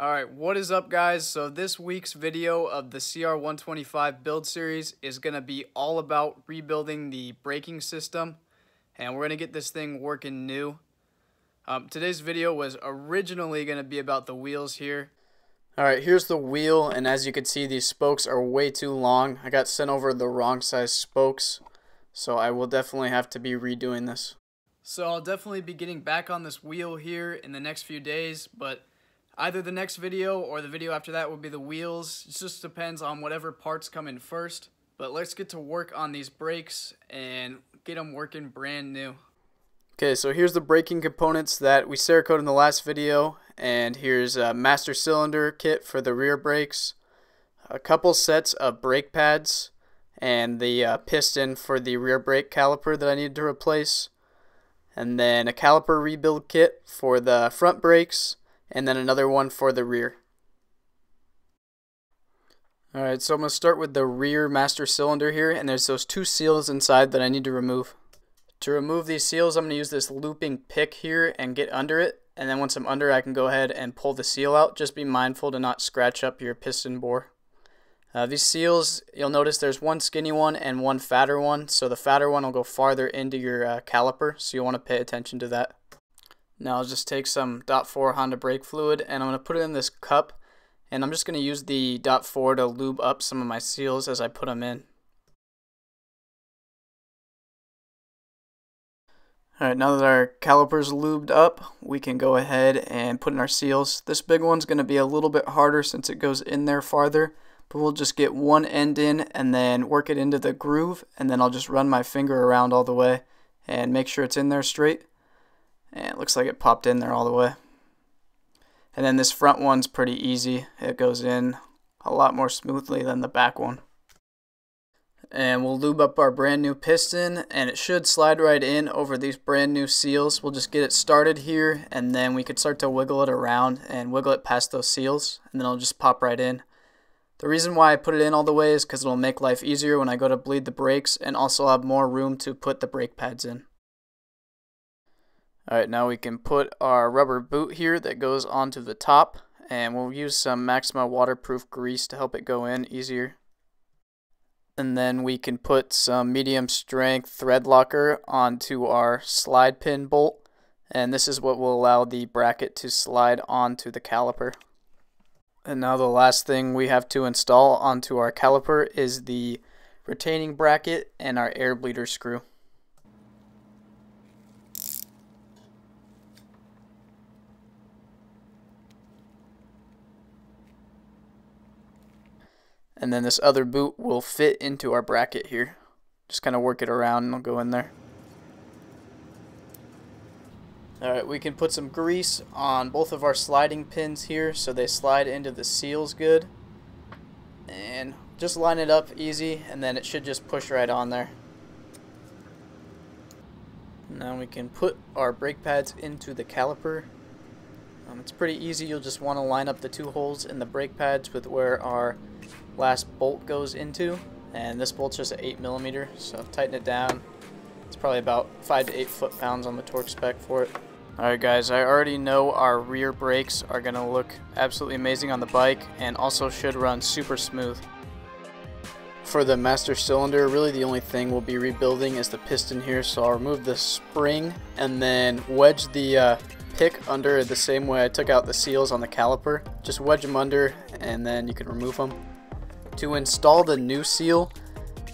Alright, what is up guys? So this week's video of the CR125 build series is going to be all about rebuilding the braking system and we're going to get this thing working new. Um, today's video was originally going to be about the wheels here. Alright, here's the wheel and as you can see these spokes are way too long. I got sent over the wrong size spokes so I will definitely have to be redoing this. So I'll definitely be getting back on this wheel here in the next few days but Either the next video or the video after that will be the wheels. It just depends on whatever parts come in first. But let's get to work on these brakes and get them working brand new. Okay, so here's the braking components that we Cerakoted in the last video. And here's a master cylinder kit for the rear brakes. A couple sets of brake pads. And the uh, piston for the rear brake caliper that I needed to replace. And then a caliper rebuild kit for the front brakes and then another one for the rear. Alright, so I'm going to start with the rear master cylinder here, and there's those two seals inside that I need to remove. To remove these seals, I'm going to use this looping pick here and get under it, and then once I'm under, I can go ahead and pull the seal out. Just be mindful to not scratch up your piston bore. Uh, these seals, you'll notice there's one skinny one and one fatter one, so the fatter one will go farther into your uh, caliper, so you want to pay attention to that. Now I'll just take some dot 4 Honda brake fluid and I'm going to put it in this cup and I'm just going to use the dot 4 to lube up some of my seals as I put them in. Alright, now that our caliper's lubed up, we can go ahead and put in our seals. This big one's going to be a little bit harder since it goes in there farther, but we'll just get one end in and then work it into the groove, and then I'll just run my finger around all the way and make sure it's in there straight. And it looks like it popped in there all the way. And then this front one's pretty easy. It goes in a lot more smoothly than the back one. And we'll lube up our brand new piston and it should slide right in over these brand new seals. We'll just get it started here and then we could start to wiggle it around and wiggle it past those seals and then it'll just pop right in. The reason why I put it in all the way is because it'll make life easier when I go to bleed the brakes and also have more room to put the brake pads in. Alright, now we can put our rubber boot here that goes onto the top and we'll use some Maxima waterproof grease to help it go in easier. And then we can put some medium strength thread locker onto our slide pin bolt and this is what will allow the bracket to slide onto the caliper. And now the last thing we have to install onto our caliper is the retaining bracket and our air bleeder screw. And then this other boot will fit into our bracket here. Just kind of work it around and it'll go in there. Alright, we can put some grease on both of our sliding pins here so they slide into the seals good. And just line it up easy and then it should just push right on there. Now we can put our brake pads into the caliper. Um, it's pretty easy, you'll just want to line up the two holes in the brake pads with where our last bolt goes into and this bolt's just an 8 millimeter so tighten it down it's probably about 5 to 8 foot pounds on the torque spec for it. Alright guys I already know our rear brakes are gonna look absolutely amazing on the bike and also should run super smooth. For the master cylinder really the only thing we'll be rebuilding is the piston here so I'll remove the spring and then wedge the uh, pick under the same way I took out the seals on the caliper. Just wedge them under and then you can remove them to install the new seal,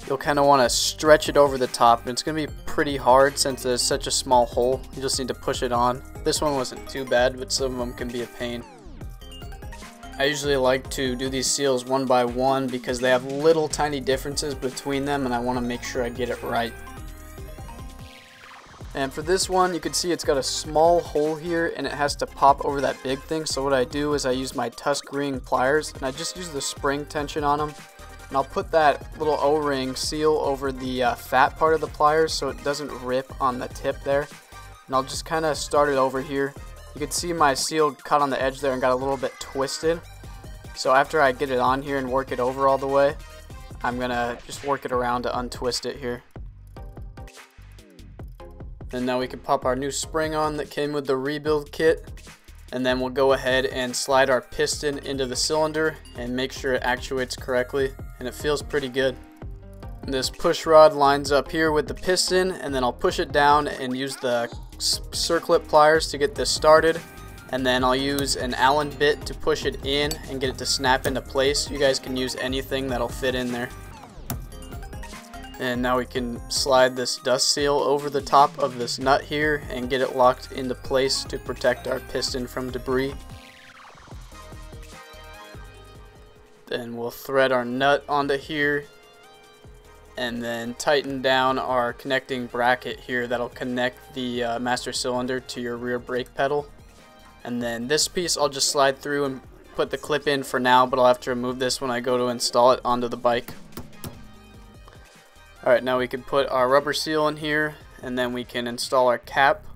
you'll kind of want to stretch it over the top. It's going to be pretty hard since there's such a small hole. You just need to push it on. This one wasn't too bad, but some of them can be a pain. I usually like to do these seals one by one because they have little tiny differences between them and I want to make sure I get it right. And for this one, you can see it's got a small hole here and it has to pop over that big thing. So what I do is I use my tusk ring pliers and I just use the spring tension on them. And I'll put that little O-ring seal over the uh, fat part of the pliers so it doesn't rip on the tip there. And I'll just kind of start it over here. You can see my seal cut on the edge there and got a little bit twisted. So after I get it on here and work it over all the way, I'm going to just work it around to untwist it here. And now we can pop our new spring on that came with the rebuild kit. and then we'll go ahead and slide our piston into the cylinder and make sure it actuates correctly and it feels pretty good. This push rod lines up here with the piston and then I'll push it down and use the circlip pliers to get this started and then I'll use an Allen bit to push it in and get it to snap into place. You guys can use anything that'll fit in there. And now we can slide this dust seal over the top of this nut here and get it locked into place to protect our piston from debris. Then we'll thread our nut onto here and then tighten down our connecting bracket here that'll connect the uh, master cylinder to your rear brake pedal. And then this piece I'll just slide through and put the clip in for now, but I'll have to remove this when I go to install it onto the bike. Alright, now we can put our rubber seal in here, and then we can install our cap.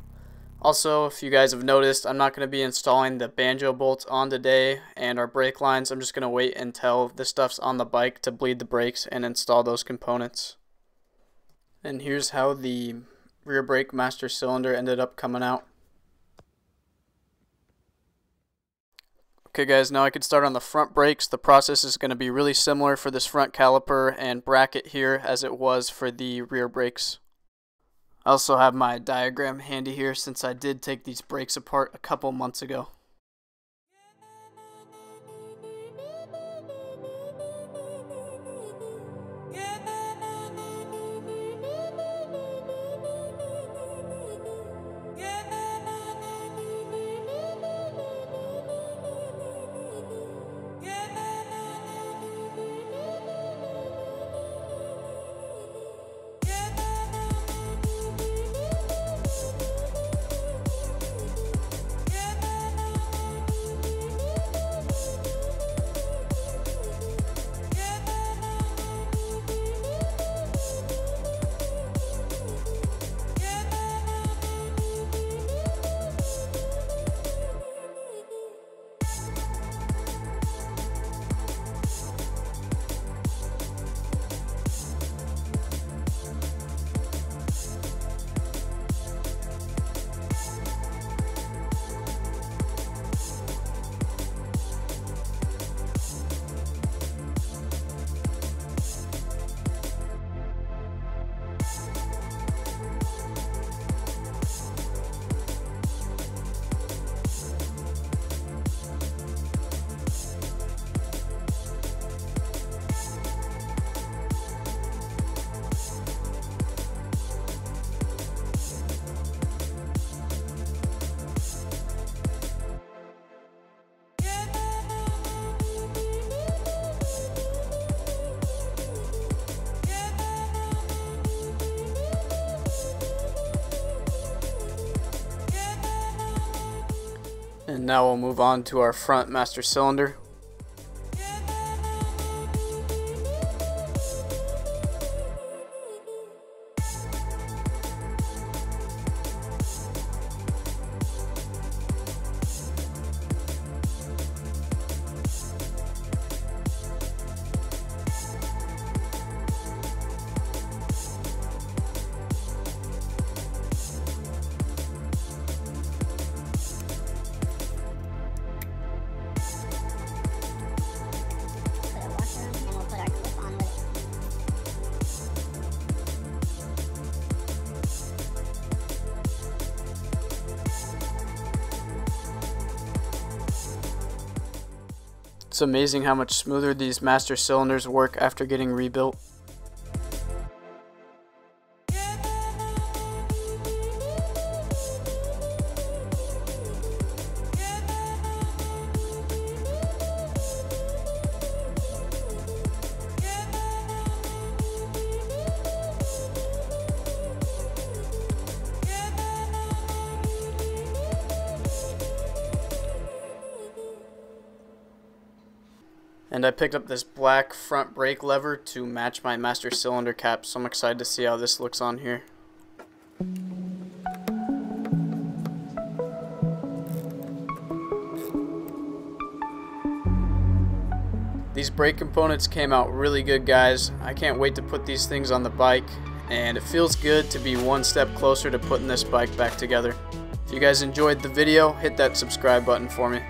Also, if you guys have noticed, I'm not going to be installing the banjo bolts on today and our brake lines. I'm just going to wait until this stuff's on the bike to bleed the brakes and install those components. And here's how the rear brake master cylinder ended up coming out. Okay guys, now I can start on the front brakes. The process is going to be really similar for this front caliper and bracket here as it was for the rear brakes. I also have my diagram handy here since I did take these brakes apart a couple months ago. And now we'll move on to our front master cylinder. It's amazing how much smoother these master cylinders work after getting rebuilt. And I picked up this black front brake lever to match my master cylinder cap, so I'm excited to see how this looks on here. These brake components came out really good guys. I can't wait to put these things on the bike and it feels good to be one step closer to putting this bike back together. If you guys enjoyed the video, hit that subscribe button for me.